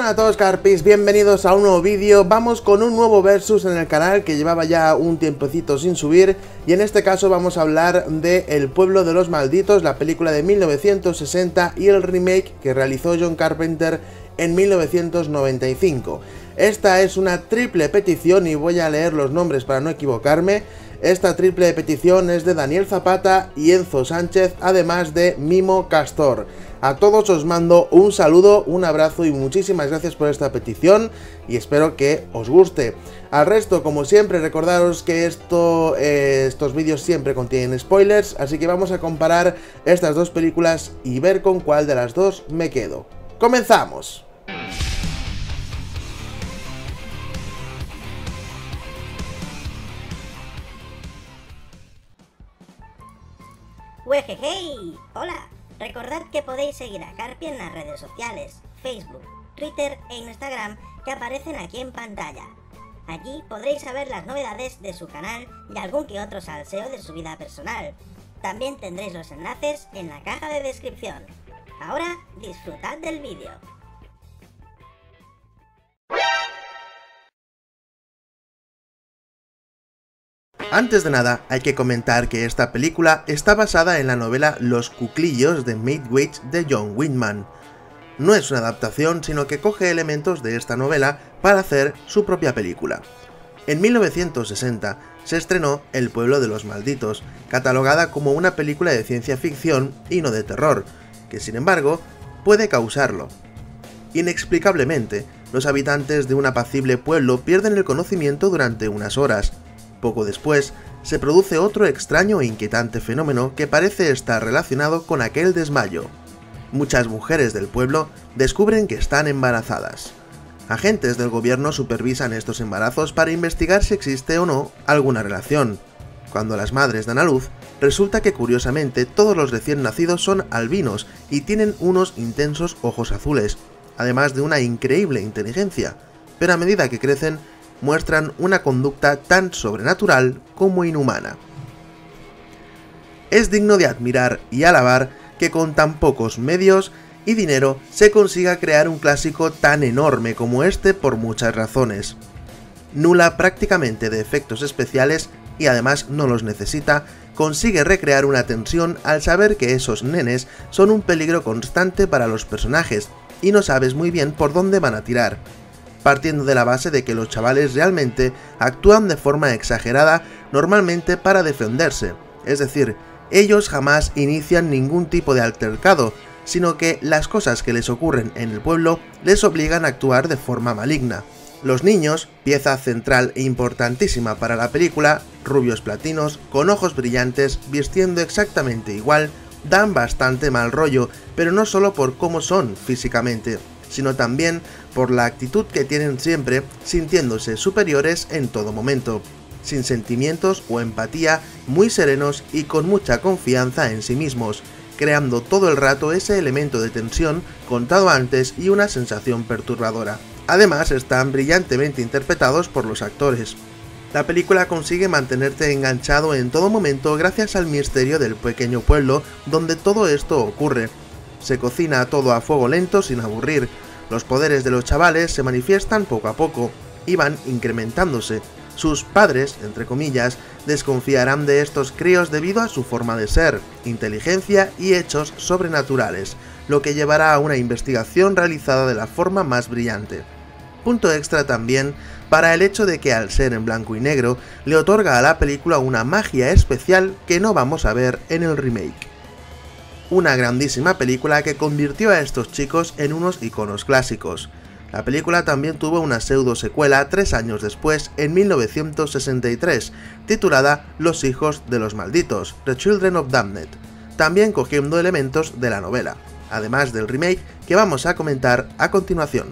Hola a todos Carpis, bienvenidos a un nuevo vídeo, vamos con un nuevo versus en el canal que llevaba ya un tiempecito sin subir y en este caso vamos a hablar de El pueblo de los malditos, la película de 1960 y el remake que realizó John Carpenter en 1995. Esta es una triple petición y voy a leer los nombres para no equivocarme. Esta triple petición es de Daniel Zapata y Enzo Sánchez, además de Mimo Castor. A todos os mando un saludo, un abrazo y muchísimas gracias por esta petición y espero que os guste. Al resto, como siempre, recordaros que eh, estos vídeos siempre contienen spoilers, así que vamos a comparar estas dos películas y ver con cuál de las dos me quedo. ¡Comenzamos! Hola, Recordad que podéis seguir a Carpi en las redes sociales, Facebook, Twitter e Instagram que aparecen aquí en pantalla. Allí podréis saber las novedades de su canal y algún que otro salseo de su vida personal. También tendréis los enlaces en la caja de descripción. Ahora disfrutad del vídeo. Antes de nada, hay que comentar que esta película está basada en la novela Los cuclillos de Midwich de John Whitman. No es una adaptación, sino que coge elementos de esta novela para hacer su propia película. En 1960 se estrenó El pueblo de los malditos, catalogada como una película de ciencia ficción y no de terror, que sin embargo puede causarlo. Inexplicablemente, los habitantes de un apacible pueblo pierden el conocimiento durante unas horas, poco después, se produce otro extraño e inquietante fenómeno que parece estar relacionado con aquel desmayo. Muchas mujeres del pueblo descubren que están embarazadas. Agentes del gobierno supervisan estos embarazos para investigar si existe o no alguna relación. Cuando las madres dan a luz, resulta que curiosamente todos los recién nacidos son albinos y tienen unos intensos ojos azules, además de una increíble inteligencia, pero a medida que crecen muestran una conducta tan sobrenatural como inhumana. Es digno de admirar y alabar que con tan pocos medios y dinero se consiga crear un clásico tan enorme como este por muchas razones. Nula prácticamente de efectos especiales y además no los necesita, consigue recrear una tensión al saber que esos nenes son un peligro constante para los personajes y no sabes muy bien por dónde van a tirar partiendo de la base de que los chavales realmente actúan de forma exagerada normalmente para defenderse, es decir, ellos jamás inician ningún tipo de altercado, sino que las cosas que les ocurren en el pueblo les obligan a actuar de forma maligna. Los niños, pieza central e importantísima para la película, rubios platinos, con ojos brillantes, vistiendo exactamente igual, dan bastante mal rollo, pero no solo por cómo son físicamente, sino también por la actitud que tienen siempre, sintiéndose superiores en todo momento, sin sentimientos o empatía, muy serenos y con mucha confianza en sí mismos, creando todo el rato ese elemento de tensión contado antes y una sensación perturbadora. Además, están brillantemente interpretados por los actores. La película consigue mantenerte enganchado en todo momento gracias al misterio del pequeño pueblo donde todo esto ocurre, se cocina todo a fuego lento sin aburrir. Los poderes de los chavales se manifiestan poco a poco y van incrementándose. Sus padres, entre comillas, desconfiarán de estos críos debido a su forma de ser, inteligencia y hechos sobrenaturales, lo que llevará a una investigación realizada de la forma más brillante. Punto extra también para el hecho de que al ser en blanco y negro le otorga a la película una magia especial que no vamos a ver en el remake una grandísima película que convirtió a estos chicos en unos iconos clásicos. La película también tuvo una pseudo secuela tres años después, en 1963, titulada Los hijos de los malditos, The Children of Damned, también cogiendo elementos de la novela, además del remake que vamos a comentar a continuación.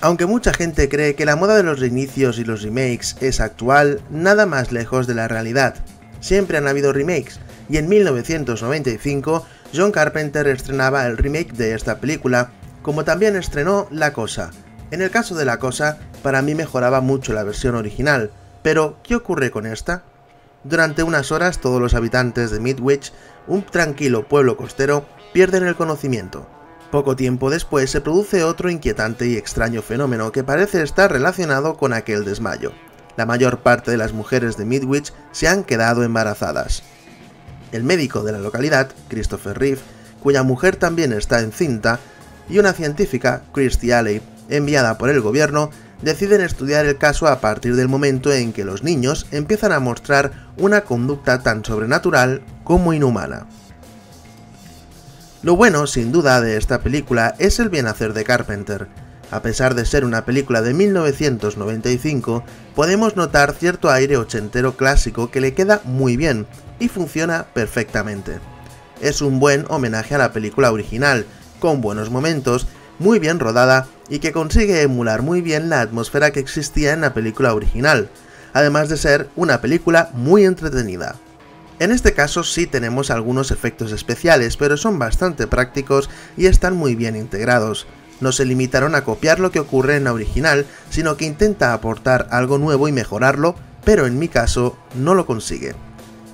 Aunque mucha gente cree que la moda de los reinicios y los remakes es actual, nada más lejos de la realidad. Siempre han habido remakes, y en 1995 John Carpenter estrenaba el remake de esta película, como también estrenó La Cosa. En el caso de La Cosa, para mí mejoraba mucho la versión original, pero ¿qué ocurre con esta? Durante unas horas todos los habitantes de Midwich, un tranquilo pueblo costero, pierden el conocimiento. Poco tiempo después se produce otro inquietante y extraño fenómeno que parece estar relacionado con aquel desmayo. La mayor parte de las mujeres de Midwich se han quedado embarazadas. El médico de la localidad, Christopher Reeve, cuya mujer también está encinta, y una científica, Christy Alley, enviada por el gobierno, deciden estudiar el caso a partir del momento en que los niños empiezan a mostrar una conducta tan sobrenatural como inhumana. Lo bueno, sin duda, de esta película es el bien hacer de Carpenter. A pesar de ser una película de 1995, podemos notar cierto aire ochentero clásico que le queda muy bien y funciona perfectamente. Es un buen homenaje a la película original, con buenos momentos, muy bien rodada y que consigue emular muy bien la atmósfera que existía en la película original, además de ser una película muy entretenida. En este caso sí tenemos algunos efectos especiales, pero son bastante prácticos y están muy bien integrados. No se limitaron a copiar lo que ocurre en la original, sino que intenta aportar algo nuevo y mejorarlo, pero en mi caso no lo consigue.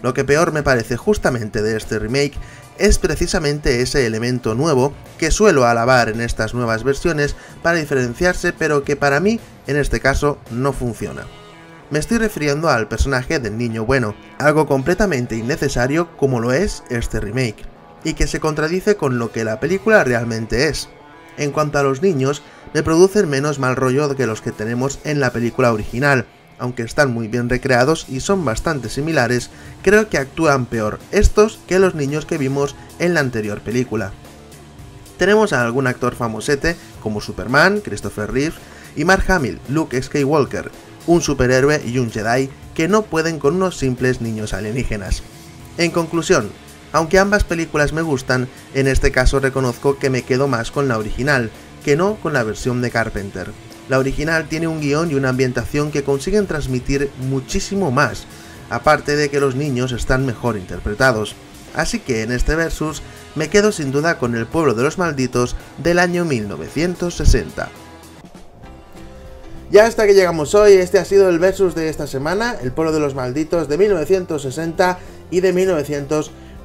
Lo que peor me parece justamente de este remake es precisamente ese elemento nuevo que suelo alabar en estas nuevas versiones para diferenciarse pero que para mí en este caso no funciona. Me estoy refiriendo al personaje del niño bueno, algo completamente innecesario como lo es este remake, y que se contradice con lo que la película realmente es. En cuanto a los niños, me producen menos mal rollo que los que tenemos en la película original, aunque están muy bien recreados y son bastante similares, creo que actúan peor estos que los niños que vimos en la anterior película. Tenemos a algún actor famosete como Superman, Christopher Reeve y Mark Hamill, Luke Skywalker, un superhéroe y un Jedi que no pueden con unos simples niños alienígenas. En conclusión, aunque ambas películas me gustan, en este caso reconozco que me quedo más con la original, que no con la versión de Carpenter. La original tiene un guion y una ambientación que consiguen transmitir muchísimo más, aparte de que los niños están mejor interpretados. Así que en este versus me quedo sin duda con el pueblo de los malditos del año 1960. Ya hasta que llegamos hoy, este ha sido el versus de esta semana, El pueblo de los malditos de 1960 y de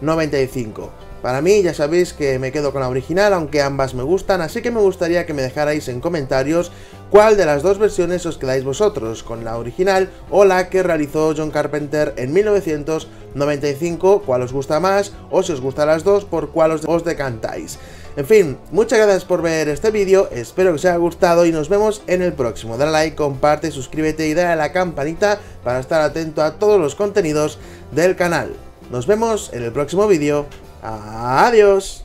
1995. Para mí ya sabéis que me quedo con la original, aunque ambas me gustan, así que me gustaría que me dejarais en comentarios cuál de las dos versiones os quedáis vosotros, con la original o la que realizó John Carpenter en 1995, cuál os gusta más, o si os gustan las dos, por cuál os decantáis. En fin, muchas gracias por ver este vídeo, espero que os haya gustado y nos vemos en el próximo. Dale like, comparte, suscríbete y dale a la campanita para estar atento a todos los contenidos del canal. Nos vemos en el próximo vídeo. Adiós.